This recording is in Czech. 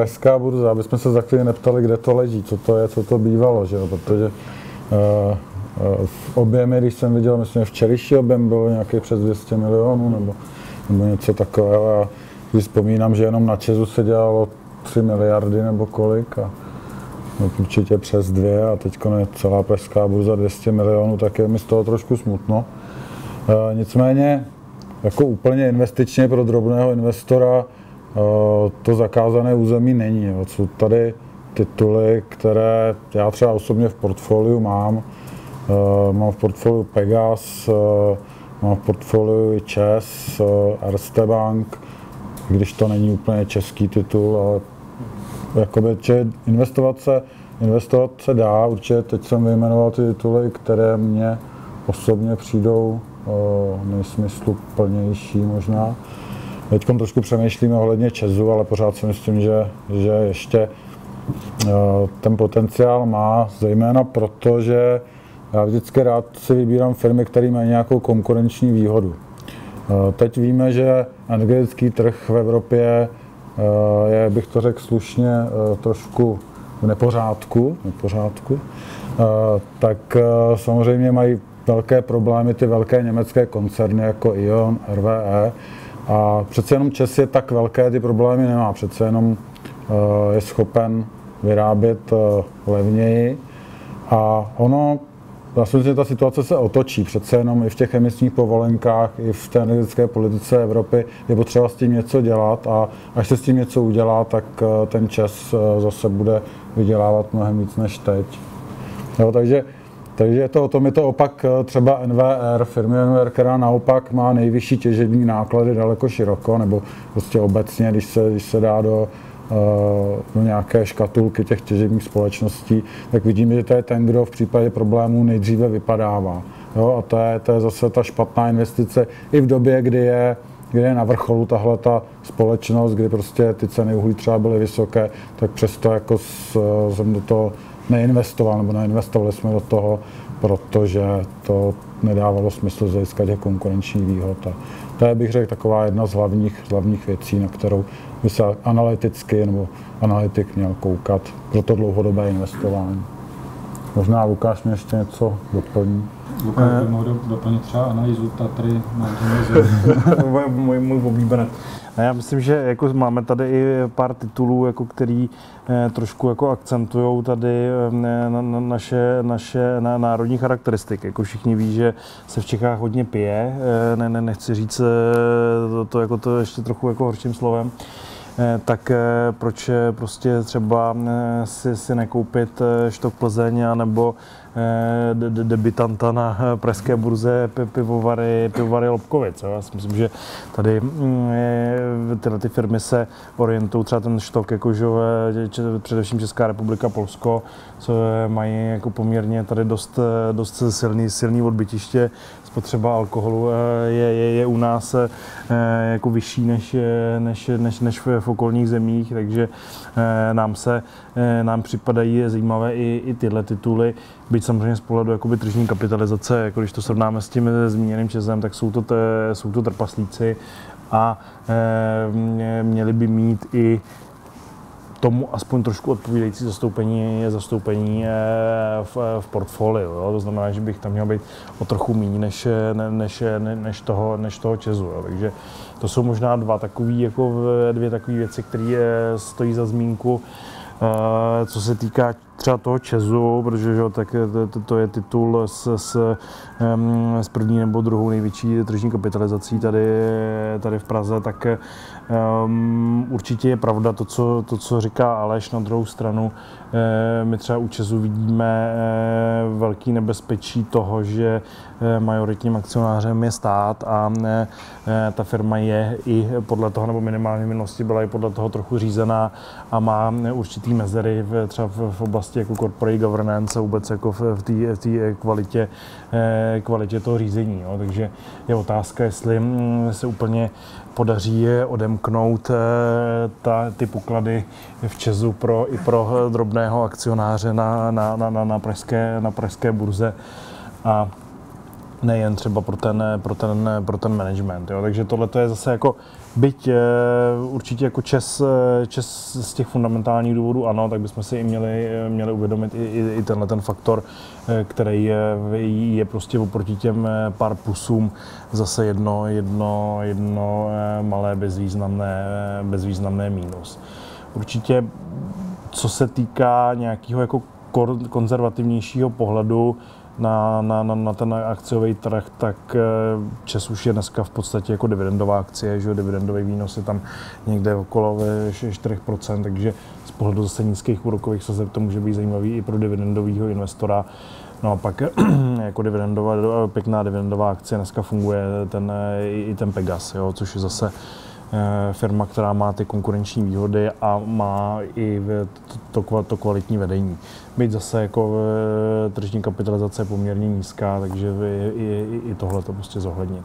Pražská burza, aby jsme se za chvíli neptali, kde to leží, co to je, co to bývalo, že jo? protože uh, uh, v objemy, když jsem viděl, myslím, že včerejší objem bylo nějaký přes 200 milionů nebo, nebo něco takového. Já si vzpomínám, že jenom na Česu se dělalo 3 miliardy nebo kolik a no, určitě přes dvě a teď je celá pražská burza 200 milionů, tak je mi z toho trošku smutno. Uh, nicméně jako úplně investičně pro drobného investora to zakázané území není. Jsou tady tituly, které já třeba osobně v portfoliu mám. Mám v portfoliu Pegas, mám v portfoliu i ČES, Erste Bank, když to není úplně český titul, ale jakoby, že investovat se, investovat se dá, určitě teď jsem vyjmenoval ty tituly, které mě osobně přijdou nejsmysluplnější možná. Teď trošku přemýšlíme ohledně Česu, ale pořád si myslím, že, že ještě eh, ten potenciál má, zejména proto, že já vždycky rád si vybírám firmy, které mají nějakou konkurenční výhodu. Eh, teď víme, že energetický trh v Evropě eh, je, bych to řekl slušně, trošku v nepořádku, nepořádku tak samozřejmě mají velké problémy ty velké německé koncerny jako Ion, RWE, a přece jenom Čes je tak velké, ty problémy nemá. Přece jenom uh, je schopen vyrábět uh, levněji. A ono, já si myslím, že ta situace se otočí. Přece jenom i v těch emisních povolenkách, i v té energetické politice Evropy je potřeba s tím něco dělat a až se s tím něco udělá, tak uh, ten čas zase bude vydělávat mnohem víc než teď. Jo, takže takže je to o tom, je to opak eh, třeba NVR, firmy NVR, která naopak má nejvyšší těžební náklady daleko široko, nebo prostě obecně, když se, když se dá do, eh, do nějaké škatulky těch těžebních společností, tak vidíme, že to je ten, kdo v případě problémů nejdříve vypadává. Jo, a to je, to je zase ta špatná investice i v době, kdy je, kdy je na vrcholu tahle ta společnost, kdy prostě ty ceny uhlí třeba byly vysoké, tak přesto jako jsem do toho neinvestoval, nebo neinvestovali jsme do toho, protože to nedávalo smysl z hlediska těch konkurenčních výhod. A to je, bych řekl, taková jedna z hlavních, hlavních věcí, na kterou by se analyticky nebo analytik měl koukat pro to dlouhodobé investování. Možná Lukáš mě ještě něco doplní. Lukáš by mohl doplnit třeba analýzu Tatry na můj, můj, můj oblíbenec. A já myslím, že jako máme tady i pár titulů, jako který eh, trošku jako akcentují tady eh, na, na, naše, naše na, národní charakteristiky. Jako všichni ví, že se v Čechách hodně pije, eh, ne, ne, nechci říct to, to, jako to ještě trochu jako horším slovem. Eh, tak eh, proč prostě třeba eh, si, si nekoupit štok Plzeň nebo debitanta na pražské burze pivovary, pivovary Lobkovic. Já si myslím, že tady mm, tyhle ty firmy se orientují, třeba ten štok, jakože především Česká republika, Polsko, co mají jako poměrně tady dost, dost silný, silný odbytiště spotřeba alkoholu je, je, je u nás jako vyšší než, než, než, než v okolních zemích, takže nám se nám připadají zajímavé i, i tyhle tituly, byť samozřejmě z pohledu jakoby tržní kapitalizace, jako když to srovnáme s tím zmíněným Česem, tak jsou to, te, jsou to trpaslíci a měli by mít i tomu aspoň trošku odpovídající zastoupení je zastoupení eh, v, v portfoliu. Jo? To znamená, že bych tam měl být o trochu méně než, než, než, toho, než toho Česu. Jo? Takže to jsou možná dva takový, jako dvě takové věci, které eh, stojí za zmínku. Co se týká třeba toho Česu, protože že, tak to, to je titul s, s, s první nebo druhou největší tržní kapitalizací tady, tady v Praze, tak um, určitě je pravda to co, to, co říká Aleš. Na druhou stranu Eh, my třeba u Česu vidíme eh, velký nebezpečí toho, že eh, majoritním akcionářem je stát a ta firma je i podle toho, nebo minimálně v minulosti byla i podle toho trochu řízená a má určitý mezery v, třeba v oblasti jako corporate governance a vůbec jako v té kvalitě, kvalitě toho řízení. Jo. Takže je otázka, jestli mm, se úplně podaří odemknout ta, ty poklady v Česu pro, i pro drobného akcionáře na, na, na, na, na, pražské, na pražské burze. A nejen třeba pro ten, pro ten, pro ten management. Jo. Takže tohle je zase jako, byť e, určitě jako čes, čes z těch fundamentálních důvodů ano, tak bychom si i měli, měli uvědomit i, i, i tenhle ten faktor, který je, je prostě oproti těm pár plusům zase jedno, jedno, jedno malé bezvýznamné, bezvýznamné mínus. Určitě, co se týká nějakého jako konzervativnějšího pohledu, na, na, na, na ten akciový trh, tak eh, Čes už je dneska v podstatě jako dividendová akcie, že dividendový výnos je tam někde okolo 4%, takže z pohledu zase nízkých úrokových sazeb to může být zajímavý i pro dividendového investora. No a pak jako dividendová, pěkná dividendová akcie dneska funguje ten, i ten Pegas, jo, což je zase eh, firma, která má ty konkurenční výhody a má i to, to, kvalitní vedení byť zase jako tržní kapitalizace je poměrně nízká, takže i, i, i tohle to prostě zohlednit.